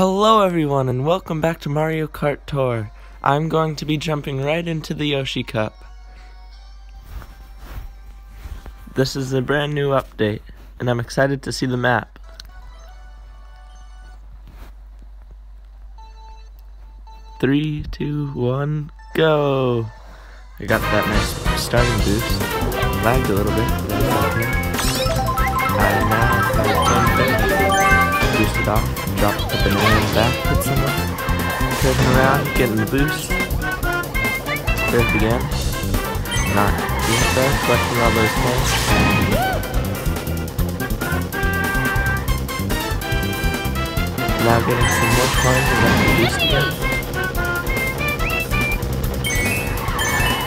Hello everyone and welcome back to Mario Kart Tour. I'm going to be jumping right into the Yoshi Cup. This is a brand new update and I'm excited to see the map. Three, two, one, go! I got that nice starting boost. Lagged a little bit, off drop the banana back, hit someone, curving around, getting the boost, curved again, not being there, collecting all those points. Now getting some more coins and then the boost again.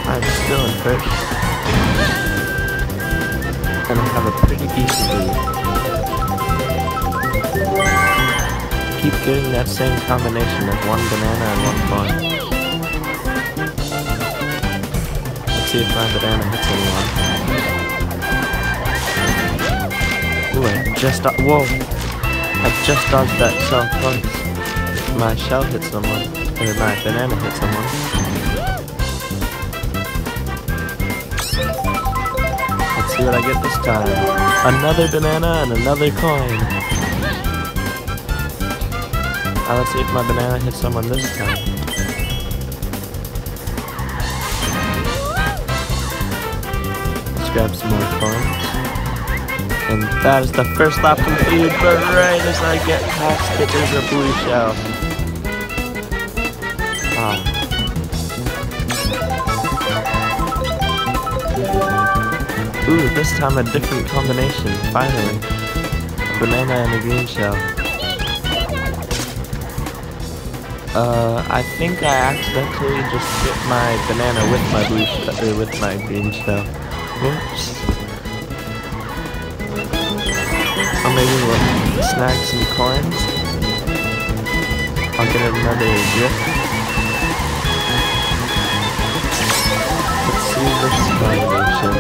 I'm still in first. And I have a pretty decent lead. Keep getting that same combination of one banana and one coin. Let's see if my banana hits anyone. Ooh, I just, whoa! I just dodged that shell twice. My shell hit someone, or my banana hit someone. Let's see what I get this time. Another banana and another coin. Uh, let's see if my banana hits someone this time. Let's grab some more coins. And that is the first lap completed, but right as I get past it, there's a blue shell. Ah. Ooh, this time a different combination, finally. Banana and a green shell. Uh, I think I accidentally just hit my banana with my blue or with my green shell. Whoops. Or maybe we'll snag some coins. I'll get another gift. Let's see this combination.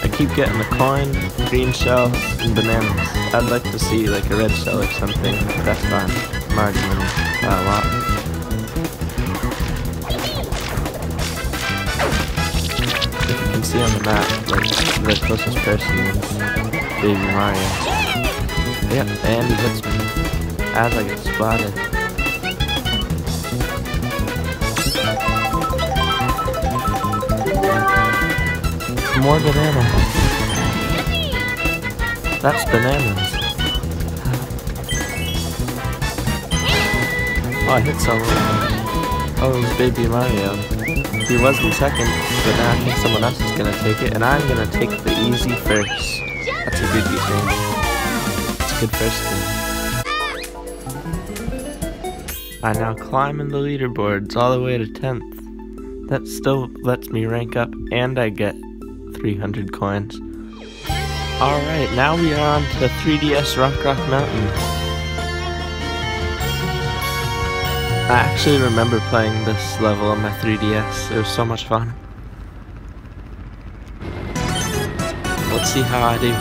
I keep getting a coin, green shell, and bananas. I'd like to see like a red shell or something. That's fine Ah, a lot. If you can see on the map, like, the closest person is Baby Mario. Yep, and he hits me as I get spotted. More banana. That's bananas. Oh, I hit someone. Oh, it was Baby Mario. He was in second, but now I think someone else is gonna take it, and I'm gonna take the easy first. That's a good thing. It's a good first thing. I now climb in the leaderboards all the way to 10th. That still lets me rank up, and I get 300 coins. Alright, now we are on to 3DS Rock Rock Mountain. I actually remember playing this level on my 3DS. It was so much fun. Let's see how I do.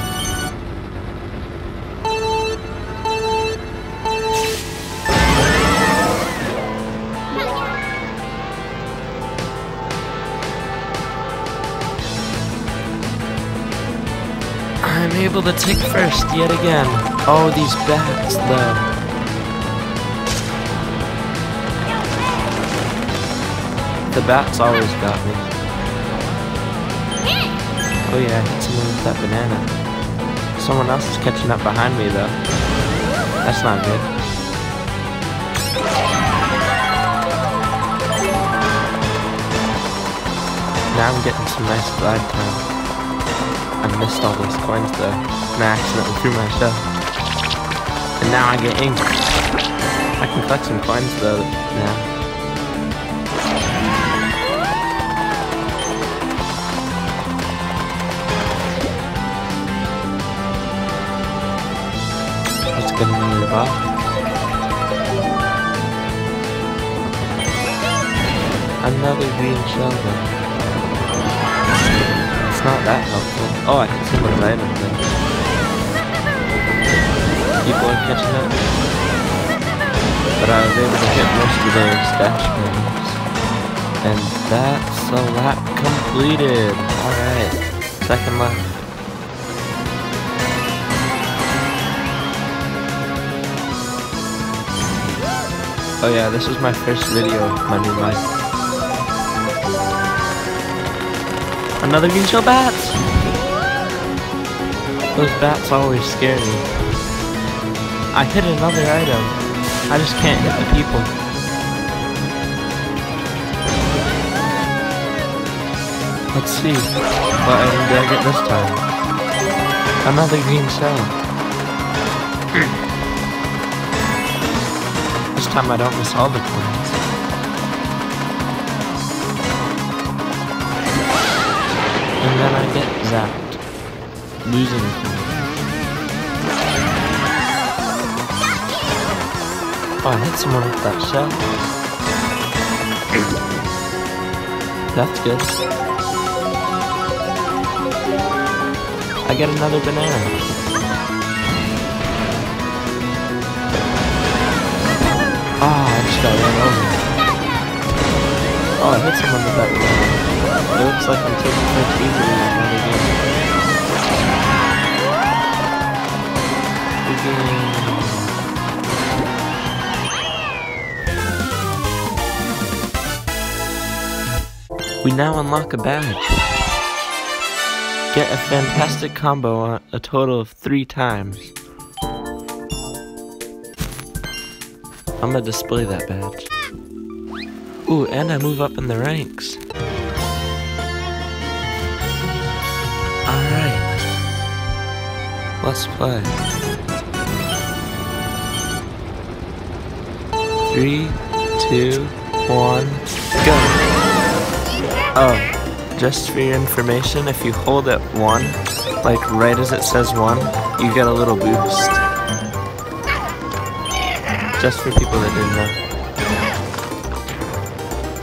I'm able to take first yet again. Oh, these bats, though. The bats always got me. Oh yeah, I hit someone with that banana. Someone else is catching up behind me though. That's not good. Now I'm getting some nice glide time. I missed all those coins though, and I accidentally threw my shell. And now I get ink. I can collect some coins though now. Another green though. It's not that helpful. Oh, I can see what item then. People are catching it. But I was able to hit most of those dash moves. And that's a lap completed. Alright, second lap. Oh yeah, this is my first video of my new life. Another green shell bats! Those bats always scare me. I hit another item. I just can't hit the people. Let's see. What item did I get this time? Another green shell. this time I don't miss all the coins. And then I get zapped. Losing coins. Oh, I hit someone with that shell. That's good. I get another banana. Ah, I just got run over. Oh, I hit someone with that banana. It looks like I'm taking things easily in another game. We now unlock a badge. Get a fantastic combo a total of three times. I'm gonna display that badge. Ooh, and I move up in the ranks. Alright. Let's play. Three, two, one, go! Oh. Just for your information, if you hold it 1, like right as it says 1, you get a little boost. Just for people that didn't know.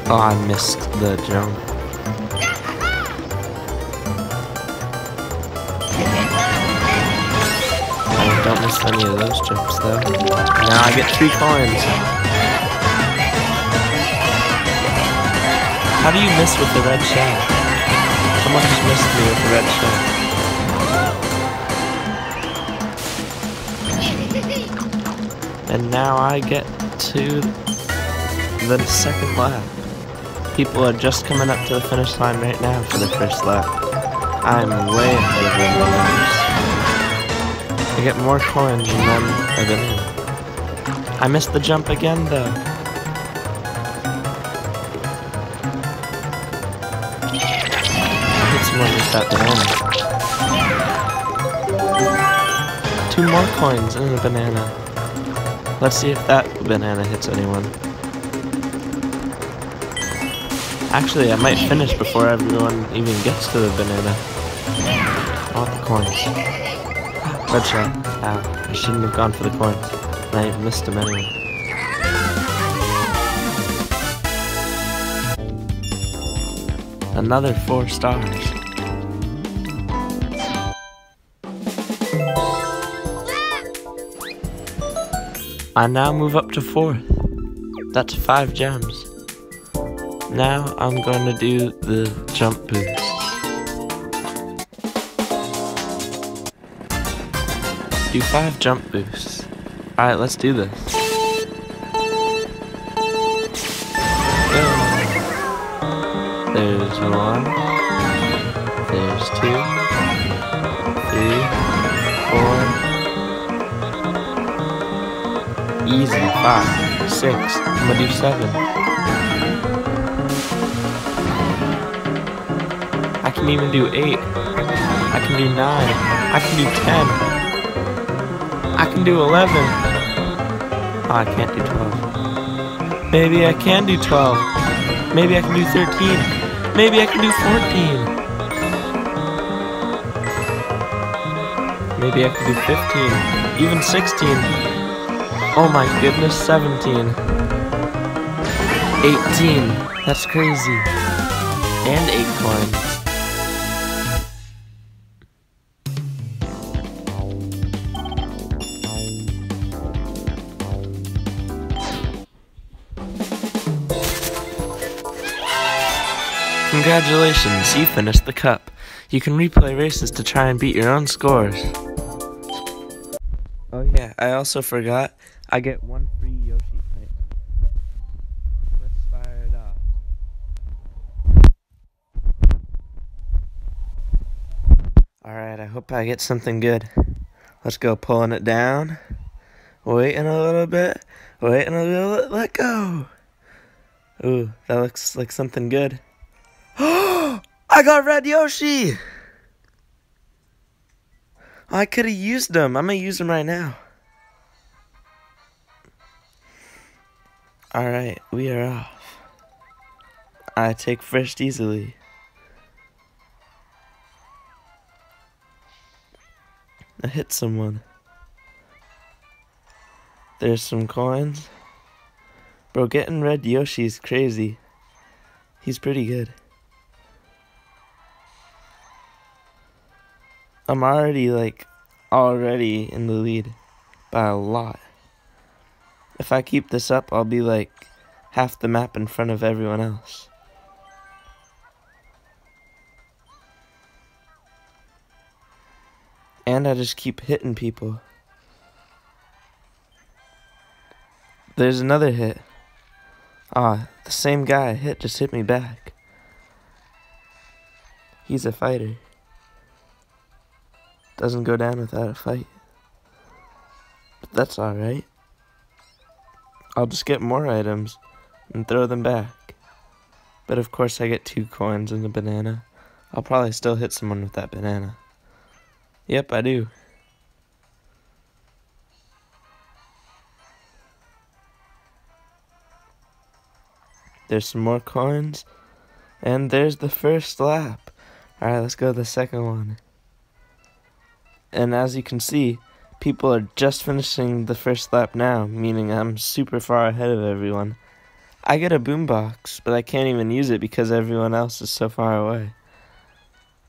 Oh, I missed the jump. I oh, don't miss any of those jumps though. Now I get 3 coins. How do you miss with the red shell? Someone just missed me with the red shell. And now I get to the second lap. People are just coming up to the finish line right now for the first lap. I'm way ahead of everyone else. I get more coins and then a banana. I missed the jump again though. that banana. Two more coins and a banana. Let's see if that banana hits anyone. Actually, I might finish before everyone even gets to the banana. All the coins. Red shot. Ow. I shouldn't have gone for the coins. I missed them anyway. Another four stars. I now move up to fourth. That's five gems. Now I'm going to do the jump boost. Do five jump boosts. Alright, let's do this. There's one. There's two. Easy. Five. Six. I'm gonna do seven. I can even do eight. I can do nine. I can do ten. I can do eleven. Oh, I can't do twelve. Maybe I can do twelve. Maybe I can do thirteen. Maybe I can do fourteen. Maybe I can do 15, even 16. Oh my goodness, 17. 18. That's crazy. And 8 coins. Congratulations, you finished the cup. You can replay races to try and beat your own scores. Oh yeah, I also forgot, I get one free Yoshi. Let's fire it off. Alright, I hope I get something good. Let's go pulling it down. Waiting a little bit. Waiting a little. bit. Let go. Ooh, that looks like something good. Oh, I got Red Yoshi! I could have used them. I'm going to use them right now. Alright, we are off. I take first easily. I hit someone. There's some coins. Bro, getting red Yoshi is crazy. He's pretty good. I'm already, like, already in the lead by a lot. If I keep this up, I'll be, like, half the map in front of everyone else. And I just keep hitting people. There's another hit. Ah, the same guy hit just hit me back. He's a fighter. Doesn't go down without a fight. But that's alright. I'll just get more items and throw them back. But of course I get two coins and a banana. I'll probably still hit someone with that banana. Yep, I do. There's some more coins. And there's the first lap. Alright, let's go to the second one. And as you can see, people are just finishing the first lap now, meaning I'm super far ahead of everyone. I get a boombox, but I can't even use it because everyone else is so far away.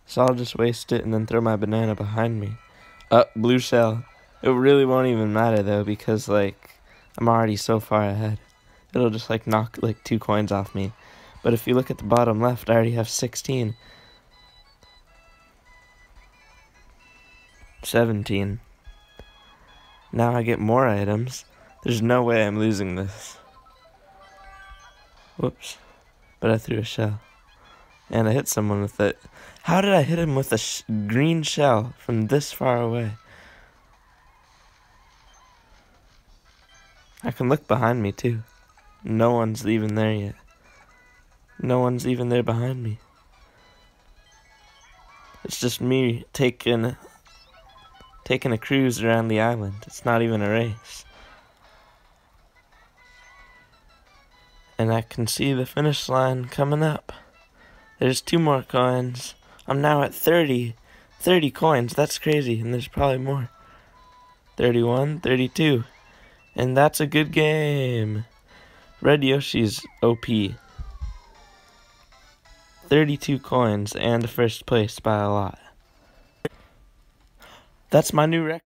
So I'll just waste it and then throw my banana behind me. Uh, blue shell. It really won't even matter though because like I'm already so far ahead it'll just like knock like two coins off me. But if you look at the bottom left, I already have 16. 17. Now I get more items. There's no way I'm losing this. Whoops. But I threw a shell. And I hit someone with it. How did I hit him with a sh green shell from this far away? I can look behind me too. No one's even there yet. No one's even there behind me. It's just me taking taking a cruise around the island. It's not even a race. And I can see the finish line coming up. There's two more coins. I'm now at 30. 30 coins. That's crazy. And there's probably more. 31, 32. And that's a good game. Red Yoshi's OP. 32 coins and first place by a lot. That's my new record.